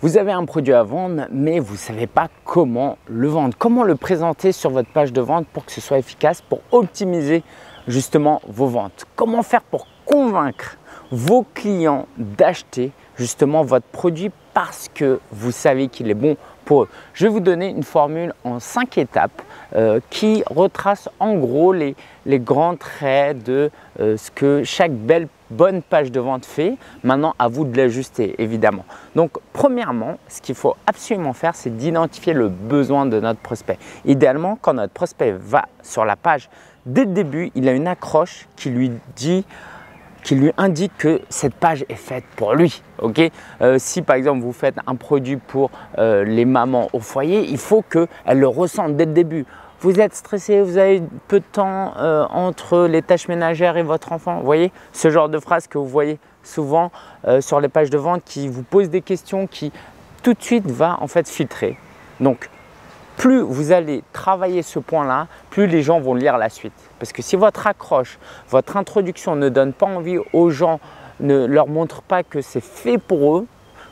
Vous avez un produit à vendre, mais vous ne savez pas comment le vendre, comment le présenter sur votre page de vente pour que ce soit efficace, pour optimiser justement vos ventes? Comment faire pour convaincre vos clients d'acheter justement votre produit parce que vous savez qu'il est bon pour eux? Je vais vous donner une formule en cinq étapes euh, qui retrace en gros les, grands traits de euh, ce que chaque belle bonne page de vente fait. Maintenant, à vous de l'ajuster, évidemment. Donc, premièrement, ce qu'il faut absolument faire, c'est d'identifier le besoin de notre prospect. Idéalement, quand notre prospect va sur la page, dès le début, il a une accroche qui lui dit qui lui indique que cette page est faite pour lui. ok? Euh, si par exemple vous faites un produit pour euh, les mamans au foyer, il faut qu'elles le ressentent dès le début. Vous êtes stressé, vous avez peu de temps euh, entre les tâches ménagères et votre enfant. Vous voyez? Ce genre de phrase que vous voyez souvent sur les pages de vente qui vous pose des questions qui tout de suite va en fait filtrer. Donc plus vous allez travailler ce point-là, plus les gens vont lire la suite. Parce que si votre accroche, votre introduction ne donne pas envie aux gens, ne leur montre pas que c'est fait pour eux,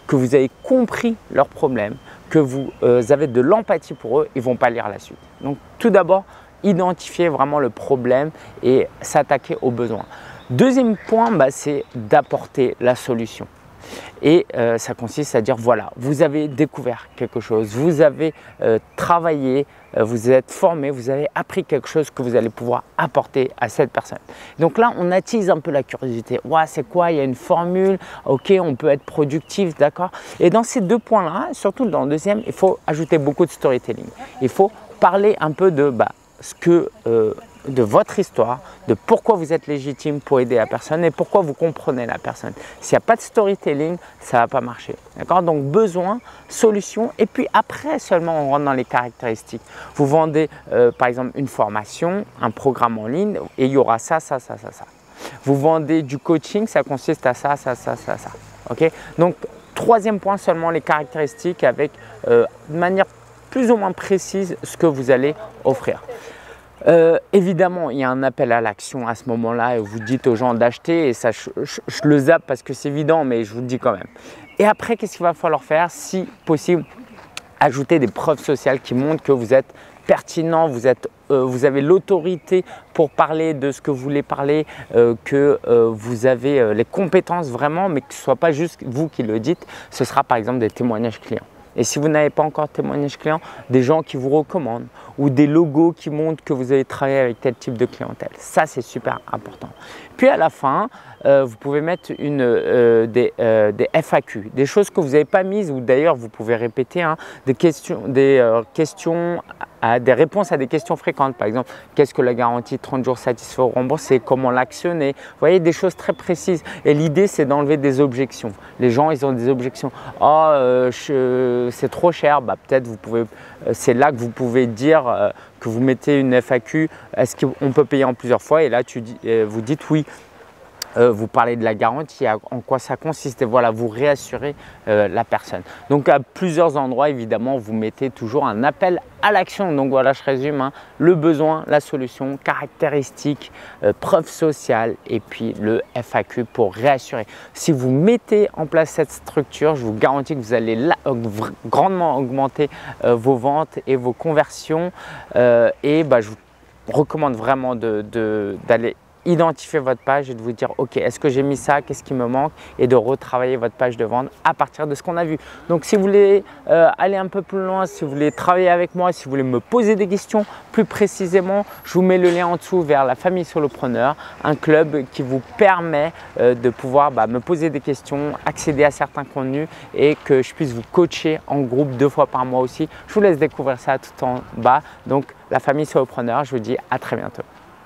que vous avez compris leurs problèmes, que vous euh, avez de l'empathie pour eux, ils ne vont pas lire la suite. Donc tout d'abord, identifier vraiment le problème et s'attaquer aux besoins. Deuxième point, bah, c'est d'apporter la solution. Et euh, ça consiste à dire voilà, vous avez découvert quelque chose, vous avez euh, travaillé, euh, vous êtes formé, vous avez appris quelque chose que vous allez pouvoir apporter à cette personne. Donc là, on attise un peu la curiosité. Ouais, c'est quoi? Il y a une formule, ok, on peut être productif, d'accord? Et dans ces deux points-là, surtout dans le deuxième, il faut ajouter beaucoup de storytelling. Il faut parler un peu de bah, ce que de votre histoire, de pourquoi vous êtes légitime pour aider la personne et pourquoi vous comprenez la personne. S'il n'y a pas de storytelling, ça ne va pas marcher. D'accord? Donc besoin, solution, et puis après seulement on rentre dans les caractéristiques. Vous vendez euh, par exemple une formation, un programme en ligne, et il y aura ça, ça, ça, ça, ça. Vous vendez du coaching, ça consiste à ça, ça, ça, ça, ça. Ok? Donc troisième point seulement les caractéristiques avec euh, de manière plus ou moins précise ce que vous allez offrir. Euh, évidemment, il y a un appel à l'action à ce moment-là et vous dites aux gens d'acheter et ça, je, le zappe parce que c'est évident, mais je vous le dis quand même. Et après, qu'est-ce qu'il va falloir faire Si possible, ajouter des preuves sociales qui montrent que vous êtes pertinent, vous, euh, avez l'autorité pour parler de ce que vous voulez parler, euh, que vous avez les compétences vraiment, mais que ce ne soit pas juste vous qui le dites. Ce sera par exemple des témoignages clients. Et si vous n'avez pas encore témoignage client, des gens qui vous recommandent ou des logos qui montrent que vous avez travaillé avec tel type de clientèle. Ça, c'est super important. Puis à la fin, euh, vous pouvez mettre une, euh, des, euh, des, FAQ, des choses que vous n'avez pas mises ou d'ailleurs vous pouvez répéter, hein, des questions, des questions à des réponses à des questions fréquentes. Par exemple, qu'est-ce que la garantie 30 jours satisfait ou remboursé Comment l'actionner? Vous voyez, des choses très précises. Et l'idée, c'est d'enlever des objections. Les gens, ils ont des objections. Oh, c'est trop cher. Bah, peut-être vous pouvez. c'est là que vous pouvez dire que vous mettez une FAQ. Est-ce qu'on peut payer en plusieurs fois Et là, tu vous dites oui. Euh, vous parlez de la garantie, en quoi ça consiste et voilà, vous réassurez euh, la personne. Donc à plusieurs endroits, évidemment, vous mettez toujours un appel à l'action. Donc voilà, je résume, hein. le besoin, la solution, caractéristiques, euh, preuve sociale et puis le FAQ pour réassurer. Si vous mettez en place cette structure, je vous garantis que vous allez grandement augmenter vos ventes et vos conversions. et bah, je vous recommande vraiment d'aller identifier votre page et de vous dire ok est-ce que j'ai mis ça, qu'est-ce qui me manque? Et de retravailler votre page de vente à partir de ce qu'on a vu. Donc si vous voulez euh, aller un peu plus loin, si vous voulez travailler avec moi, si vous voulez me poser des questions plus précisément, je vous mets le lien en dessous vers la famille solopreneur, un club qui vous permet euh, de pouvoir bah, me poser des questions, accéder à certains contenus et que je puisse vous coacher en groupe deux fois par mois aussi. Je vous laisse découvrir ça tout en bas. Donc la famille solopreneur, je vous dis à très bientôt.